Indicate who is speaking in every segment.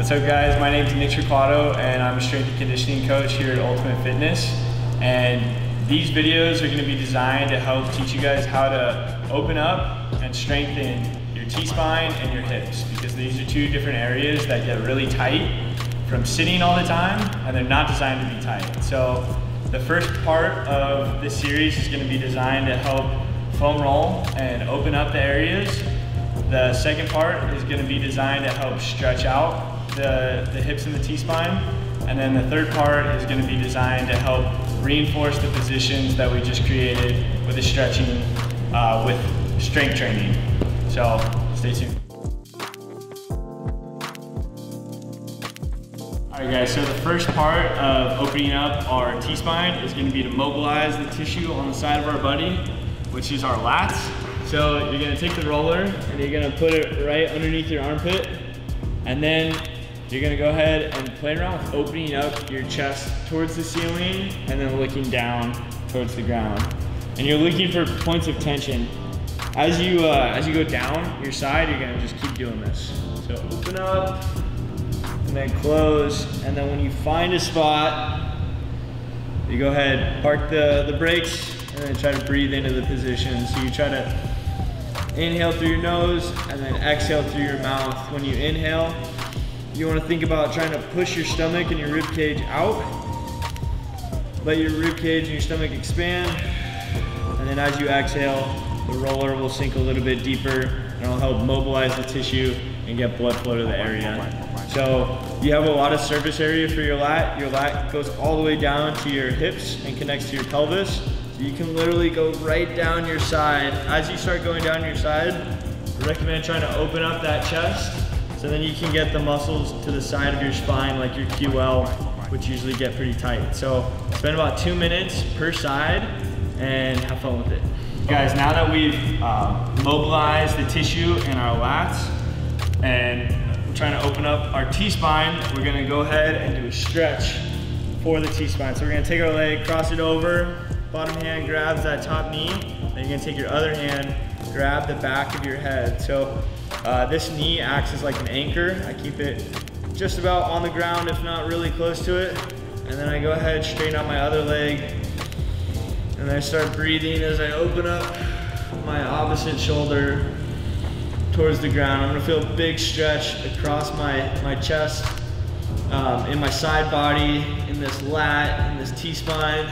Speaker 1: What's up guys, my name is Nick Triquato and I'm a strength and conditioning coach here at Ultimate Fitness. And these videos are gonna be designed to help teach you guys how to open up and strengthen your T-spine and your hips because these are two different areas that get really tight from sitting all the time and they're not designed to be tight. So the first part of this series is gonna be designed to help foam roll and open up the areas. The second part is gonna be designed to help stretch out the, the hips and the T-spine. And then the third part is gonna be designed to help reinforce the positions that we just created with the stretching uh, with strength training. So stay tuned. All right guys, so the first part of opening up our T-spine is gonna be to mobilize the tissue on the side of our body, which is our lats. So you're gonna take the roller and you're gonna put it right underneath your armpit and then you're gonna go ahead and play around with opening up your chest towards the ceiling and then looking down towards the ground. And you're looking for points of tension. As you, uh, as you go down your side, you're gonna just keep doing this. So open up and then close. And then when you find a spot, you go ahead, park the, the brakes and then try to breathe into the position. So you try to inhale through your nose and then exhale through your mouth. When you inhale, you want to think about trying to push your stomach and your rib cage out. Let your rib cage and your stomach expand. And then as you exhale, the roller will sink a little bit deeper and it'll help mobilize the tissue and get blood flow to the area. So you have a lot of surface area for your lat. Your lat goes all the way down to your hips and connects to your pelvis. So you can literally go right down your side. As you start going down your side, I recommend trying to open up that chest so then you can get the muscles to the side of your spine like your QL, which usually get pretty tight. So spend about two minutes per side and have fun with it. Guys, now that we've uh, mobilized the tissue in our lats and we're trying to open up our T-spine, we're gonna go ahead and do a stretch for the T-spine. So we're gonna take our leg, cross it over, bottom hand grabs that top knee, then you're gonna take your other hand, grab the back of your head. So uh, this knee acts as like an anchor. I keep it just about on the ground, if not really close to it. And then I go ahead, straighten out my other leg. And I start breathing as I open up my opposite shoulder towards the ground. I'm gonna feel a big stretch across my, my chest, um, in my side body, in this lat, in this T-spine.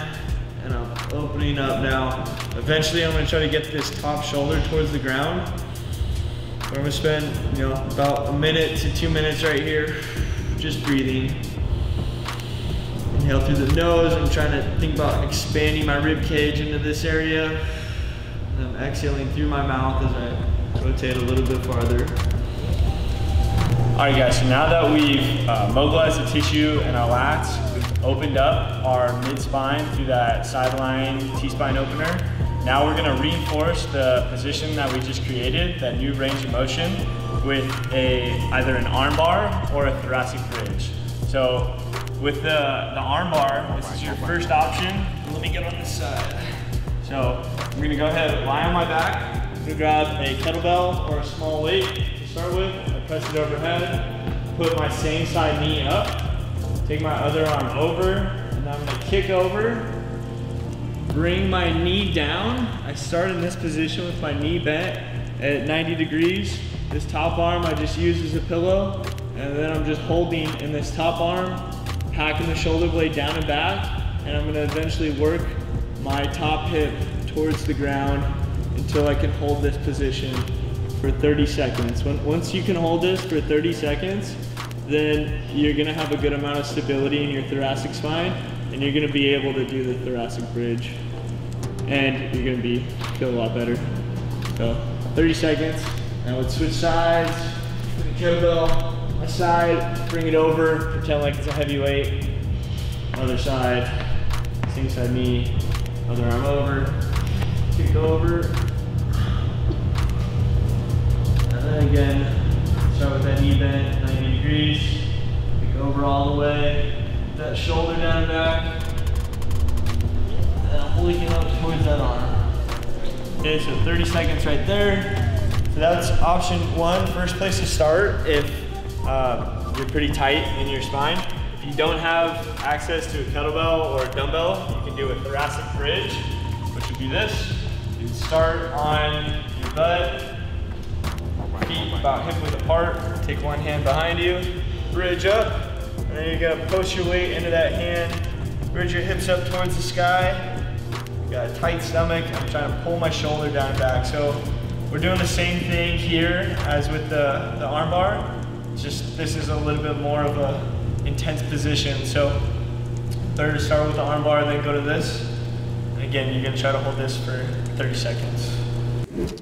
Speaker 1: And I'm opening up now. Eventually I'm gonna try to get this top shoulder towards the ground. I'm gonna spend, you know, about a minute to two minutes right here, just breathing. Inhale through the nose. I'm trying to think about expanding my rib cage into this area. And I'm exhaling through my mouth as I rotate a little bit farther. All right guys, so now that we've uh, mobilized the tissue in our lats, we've opened up our mid-spine through that side lying T-spine opener. Now we're gonna reinforce the position that we just created, that new range of motion, with a either an arm bar or a thoracic bridge. So with the, the arm bar, this is your first option. Let me get on this side. So I'm gonna go ahead, and lie on my back. I'm gonna grab a kettlebell or a small weight to start with. I press it overhead, put my same side knee up, take my other arm over, and I'm gonna kick over bring my knee down. I start in this position with my knee bent at 90 degrees. This top arm I just use as a pillow. And then I'm just holding in this top arm, packing the shoulder blade down and back. And I'm gonna eventually work my top hip towards the ground until I can hold this position for 30 seconds. When, once you can hold this for 30 seconds, then you're gonna have a good amount of stability in your thoracic spine and you're gonna be able to do the thoracic bridge and you're gonna be feel a lot better. So 30 seconds. Now let's switch sides. Put the kettlebell my side, bring it over, pretend like it's a heavy weight. Other side, same side knee, other arm over, kick over. And then again, start with that knee bent, 90 degrees, kick over all the way, that shoulder down and back, and I'm looking up towards that arm. Okay, so 30 seconds right there. So that's option one, first place to start if uh, you're pretty tight in your spine. If you don't have access to a kettlebell or a dumbbell, you can do a thoracic bridge, which would be this. You start on your butt, feet about hip width apart, take one hand behind you, bridge up, and then you're gonna push your weight into that hand, bridge your hips up towards the sky. You got a tight stomach, I'm trying to pull my shoulder down and back. So we're doing the same thing here as with the, the arm bar. Just this is a little bit more of a intense position. So third, start with the arm bar, then go to this. And again, you're gonna try to hold this for 30 seconds.